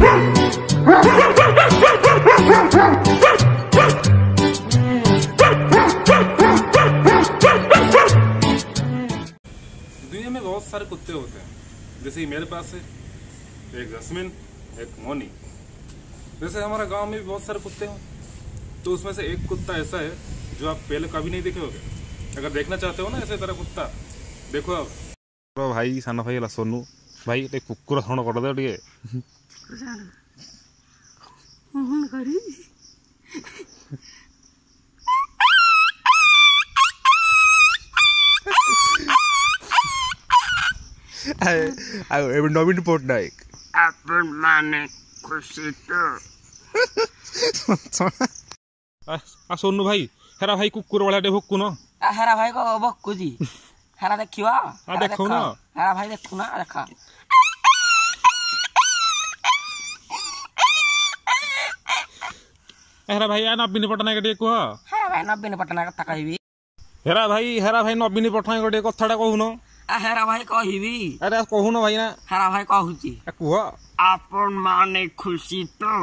दुनिया में बहुत सारे कुत्ते होते हैं। जैसे मेरे पास है, एक रश्मिन एक मोनी। जैसे हमारे गाँव में भी बहुत सारे कुत्ते हैं तो उसमें से एक कुत्ता ऐसा है, जो आप पहले कभी नहीं देखे होगे। अगर देखना चाहते हो ना ऐसे तरह कुत्ता, देखो आप। भाई, सना भाई सोनू। भाई कुकुर कर दे মোহন করি নবীন পটনায়ক। আপন মানে খুশি তো। সোনু ভাই হেরা ভাই কুকুর বেলা ডে ভক্কু হেরা ভাই ভক্কু হেরা দেখিবা? দেখো হেরা ভাই না? দেখা। हेरा भाई आ नवीन पटनायक टे कह हेरा भाई नवीन पटनायक कथा कहबी हेरा भाई हेरा भाई नवीन पटनायक टे कथाटा कहून हेरा भाई कहबी अरे कहून भाई ना? हेरा भाई कहूची कह। आपन माने खुशी तो।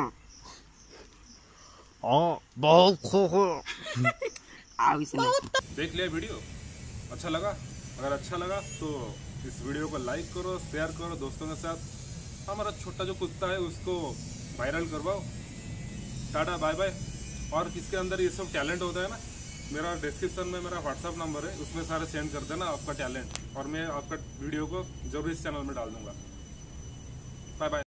हाँ बहुत खुश देख लिया वीडियो? अच्छा लगा? अगर अच्छा लगा तो इस वीडियो को लाइक करो शेयर करो दोस्तों के साथ। हमारा छोटा जो कुत्ता है उसको वायरल करवाओ। टाटा बाय बाय और किसके अंदर ये सब टैलेंट होता है ना, मेरा डिस्क्रिप्शन में मेरा व्हाट्सअप नंबर है, उसमें सारे सेंड कर देना आपका टैलेंट और मैं आपका वीडियो को ज़रूर इस चैनल में डाल दूँगा। Bye bye